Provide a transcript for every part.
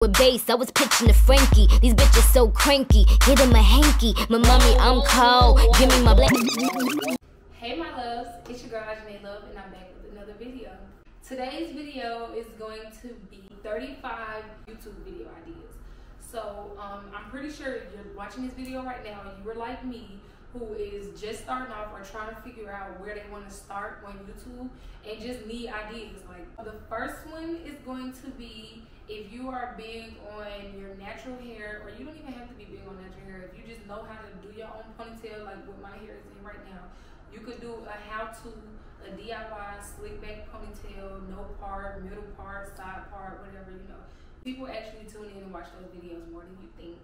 with bass, I was pitching to Frankie. These bitches so cranky, hit him a hanky. My mommy, I'm cold. Give me my black. Hey my loves, it's your girl Ajahnae Love and I'm back with another video. Today's video is going to be 35 YouTube video ideas. So um, I'm pretty sure you're watching this video right now and you were like me who is just starting off or trying to figure out where they want to start on YouTube and just need ideas. Like the first one is going to be if you are big on your natural hair, or you don't even have to be big on natural hair, if you just know how to do your own ponytail, like what my hair is in right now, you could do a how-to, a DIY slick back ponytail, no part, middle part, side part, whatever, you know. People actually tune in and watch those videos more than you think.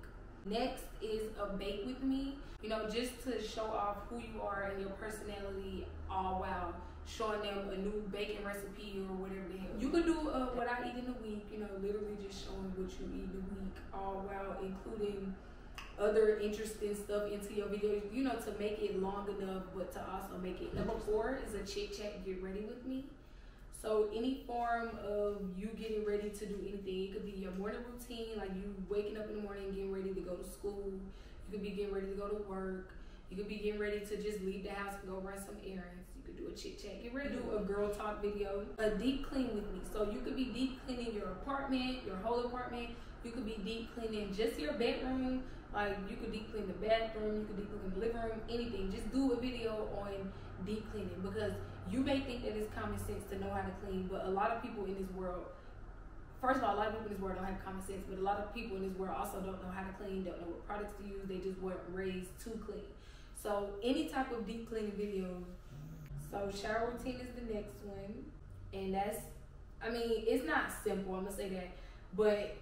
Next is a bake with me, you know, just to show off who you are and your personality all while showing them a new baking recipe or whatever the hell. You could do uh, what I eat in a week, you know, literally just showing what you eat in a week all while including other interesting stuff into your videos, you know, to make it long enough, but to also make it. Number four is a chit chat, get ready with me. So any form of you getting ready to do anything, it could be your morning routine, like you waking up in the morning, getting ready to go to school. You could be getting ready to go to work. You could be getting ready to just leave the house and go run some errands. You could do a chit chat. Get ready to do a girl talk video. A deep clean with me. So you could be deep cleaning your apartment, your whole apartment. You could be deep cleaning just your bedroom. Like you could deep clean the bathroom. You could deep clean the living room. Anything. Just do a video on deep cleaning because you may think that it's common sense to know how to clean, but a lot of people in this world, first of all, a lot of people in this world don't have common sense, but a lot of people in this world also don't know how to clean, don't know what products to use, they just weren't raised to clean. So any type of deep cleaning video. So shower routine is the next one, and that's, I mean, it's not simple. I'm gonna say that, but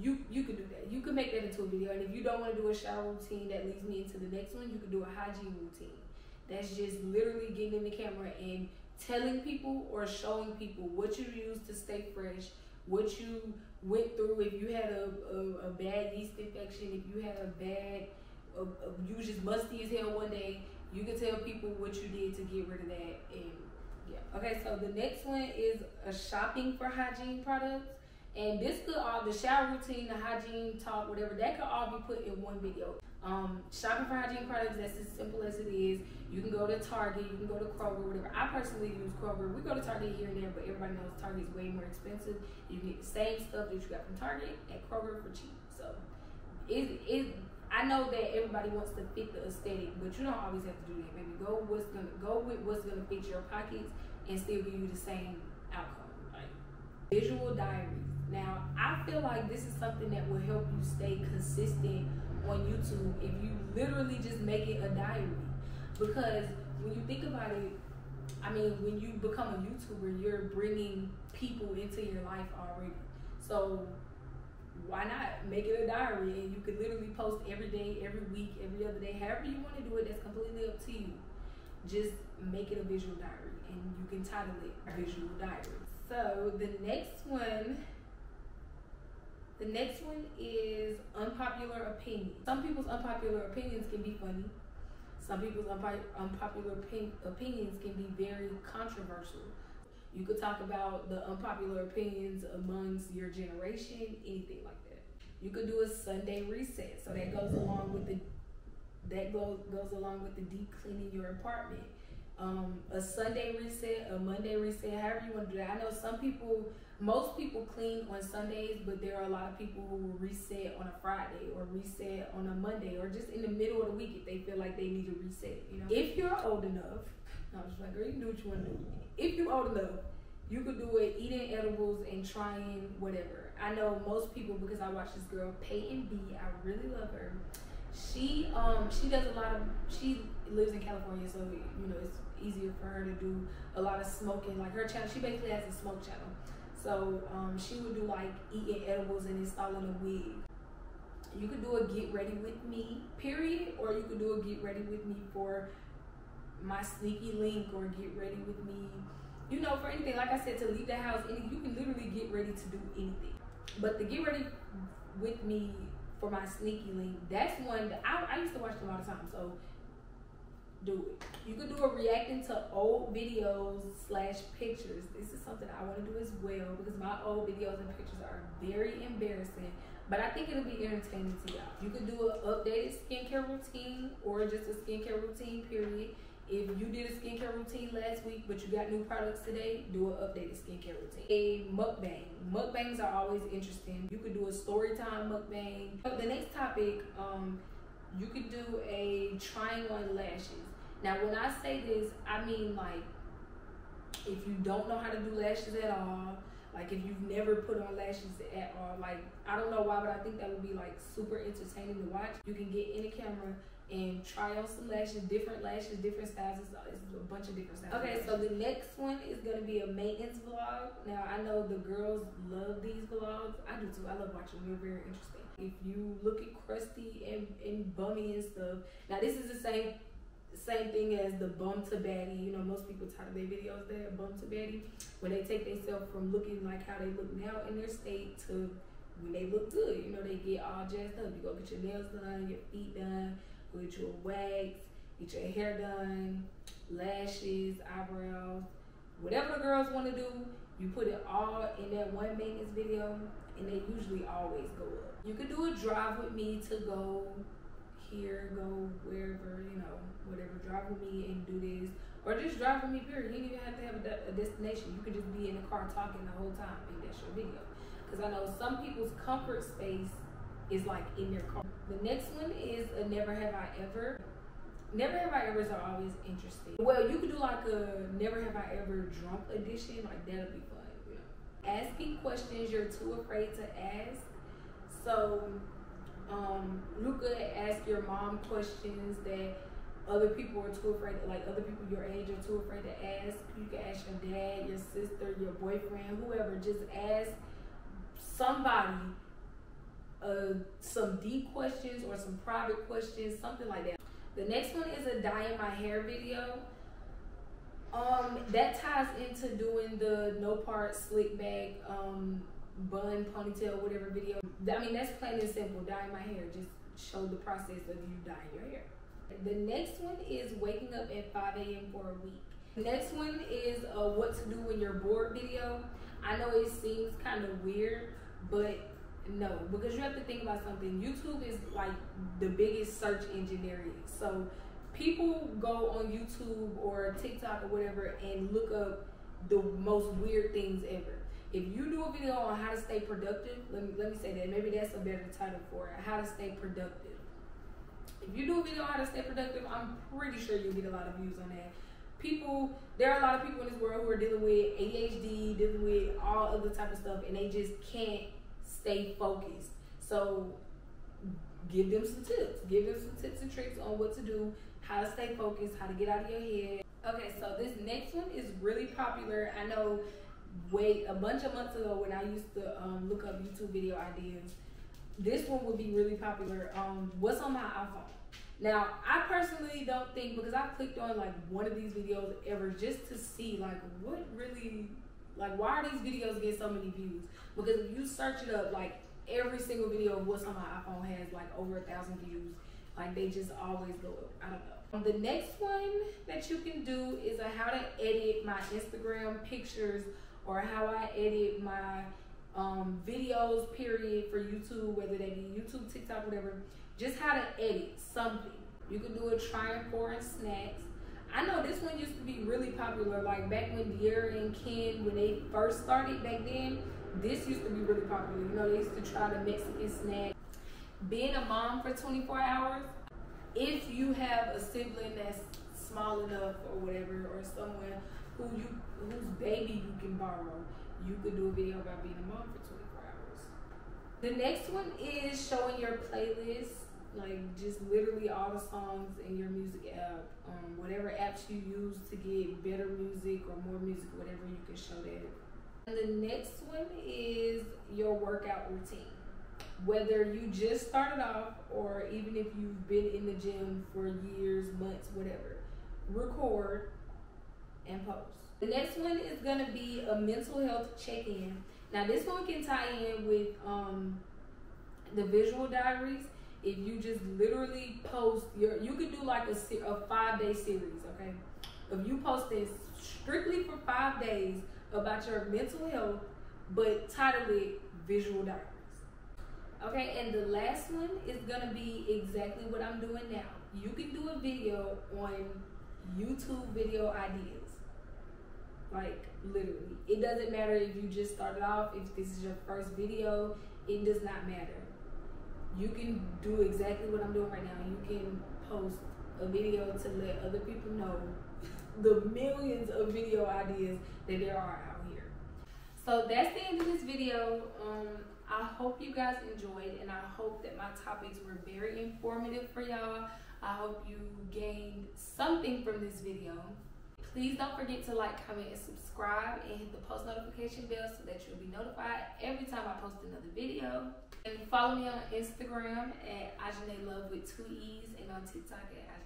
you you could do that. You could make that into a video, and if you don't want to do a shower routine, that leads me into the next one. You could do a hygiene routine. That's just literally getting in the camera and telling people or showing people what you use to stay fresh, what you went through if you had a, a, a bad yeast infection, if you had a bad, a, you just musty as hell one day, you can tell people what you did to get rid of that. And yeah. Okay, so the next one is a shopping for hygiene products. And this could all, the shower routine, the hygiene talk, whatever, that could all be put in one video. Um, shopping for hygiene products, that's as simple as it is. You can go to Target, you can go to Kroger, whatever. I personally use Kroger. We go to Target here and there, but everybody knows Target is way more expensive. You get the same stuff that you got from Target at Kroger for cheap. So it, it I know that everybody wants to fit the aesthetic, but you don't always have to do that. Maybe go what's gonna go with what's gonna fit your pockets and still give you the same outcome. Like visual diaries. Now I feel like this is something that will help you stay consistent on YouTube if you literally just make it a diary. Because when you think about it, I mean, when you become a YouTuber, you're bringing people into your life already. So why not make it a diary and you could literally post every day, every week, every other day, however you want to do it. That's completely up to you. Just make it a visual diary and you can title it visual diary. So the next one the next one is unpopular opinions. Some people's unpopular opinions can be funny. Some people's unpopular opinions can be very controversial. You could talk about the unpopular opinions amongst your generation, anything like that. You could do a Sunday reset, so that goes along with the that goes goes along with the deep cleaning your apartment. Um, a Sunday reset, a Monday reset, however you want to do that. I know some people most people clean on Sundays, but there are a lot of people who will reset on a Friday or reset on a Monday or just in the middle of the week if they feel like they need a reset. You know, if you're old enough, I was like, girl, you can do what you want to do. If you're old enough, you could do it eating edibles and trying whatever. I know most people because I watch this girl Peyton B. I really love her. She um she does a lot of she lives in California, so you know it's easier for her to do a lot of smoking. Like her channel, she basically has a smoke channel. So um, she would do like eating edibles and installing a wig. You could do a get ready with me, period, or you could do a get ready with me for my sneaky link or get ready with me. You know, for anything, like I said, to leave the house, you can literally get ready to do anything. But the get ready with me for my sneaky link, that's one that I, I used to watch them all the time. So do it. You could do a reacting to old videos slash pictures. This is something I want to do as well because my old videos and pictures are very embarrassing. But I think it'll be entertaining to y'all. You could do an updated skincare routine or just a skincare routine, period. If you did a skincare routine last week, but you got new products today, do an updated skincare routine. A mukbang. Mukbangs are always interesting. You could do a story time mukbang. The next topic, um, you could do a trying on lashes. Now, when I say this, I mean like if you don't know how to do lashes at all, like if you've never put on lashes at all, like I don't know why, but I think that would be like super entertaining to watch. You can get in the camera and try on some lashes, different lashes, different styles. Uh, it's, a bunch of different styles. Okay, so the next one is gonna be a maintenance vlog. Now I know the girls love these vlogs. I do too. I love watching. They're very interesting. If you look at crusty and, and bummy and stuff, now this is the same same thing as the bum to baddie. You know, most people title their videos that bum to baddie. When they take themselves from looking like how they look now in their state to when they look good. You know, they get all jazzed up. You go get your nails done, your feet done, go get your wax, get your hair done, lashes, eyebrows, whatever the girls want to do. You put it all in that one maintenance video, and they usually always go up. You could do a drive with me to go here, go wherever, you know, whatever. Drive with me and do this. Or just drive with me, period. You don't even have to have a, de- a destination. You could just be in the car talking the whole time and that's your video. Because I know some people's comfort space is like in their car. The next one is a never have I ever. Never have I ever's are always interesting. Well, you could do like a never have I ever drunk edition. Like that'll be fun. You know? Asking questions you're too afraid to ask. So um, you could ask your mom questions that other people are too afraid, to, like other people your age are too afraid to ask. You can ask your dad, your sister, your boyfriend, whoever. Just ask somebody uh, some deep questions or some private questions, something like that. The next one is a dye in my hair video. Um, that ties into doing the no part slick back um, bun ponytail whatever video. I mean that's plain and simple. Dyeing my hair just show the process of you dyeing your hair. The next one is waking up at 5 a.m. for a week. Next one is a what to do when you're bored video. I know it seems kind of weird, but no, because you have to think about something. YouTube is like the biggest search engine there is. So people go on YouTube or TikTok or whatever and look up the most weird things ever. If you do a video on how to stay productive, let me let me say that. Maybe that's a better title for it. How to stay productive. If you do a video on how to stay productive, I'm pretty sure you'll get a lot of views on that. People, there are a lot of people in this world who are dealing with ADHD, dealing with all other type of stuff, and they just can't stay focused. So give them some tips. Give them some tips and tricks on what to do, how to stay focused, how to get out of your head. Okay, so this next one is really popular. I know wait a bunch of months ago when I used to um, look up YouTube video ideas, this one would be really popular. Um, what's on my iPhone? Now, I personally don't think because I clicked on like one of these videos ever just to see like what really like why are these videos getting so many views? Because if you search it up, like every single video of what's on my iPhone has like over a thousand views. Like they just always go up. I don't know. The next one that you can do is a how to edit my Instagram pictures or how I edit my um, videos, period, for YouTube, whether they be YouTube, TikTok, whatever. Just how to edit something. You can do a try trying foreign snacks. I know this one used to be really popular, like back when Dearra and Ken, when they first started back then, this used to be really popular. You know, they used to try the Mexican snack. Being a mom for 24 hours, if you have a sibling that's small enough or whatever, or someone who you whose baby you can borrow, you could do a video about being a mom for 24 hours. The next one is showing your playlist like just literally all the songs in your music app, um, whatever apps you use to get better music or more music, whatever you can show that. And the next one is your workout routine. Whether you just started off or even if you've been in the gym for years, months, whatever, record and post. The next one is gonna be a mental health check-in. Now this one can tie in with um, the visual diaries if you just literally post your, you could do like a, a five day series, okay? If you post this strictly for five days about your mental health, but title it Visual Diaries. Okay, and the last one is gonna be exactly what I'm doing now. You can do a video on YouTube video ideas. Like literally. It doesn't matter if you just started off, if this is your first video, it does not matter. You can do exactly what I'm doing right now. You can post a video to let other people know the millions of video ideas that there are out here. So that's the end of this video. Um, I hope you guys enjoyed and I hope that my topics were very informative for y'all. I hope you gained something from this video. Please don't forget to like, comment, and subscribe and hit the post notification bell so that you'll be notified every time I post another video. And follow me on Instagram at Ajahnae Love with two E's and on TikTok at Ajahnae.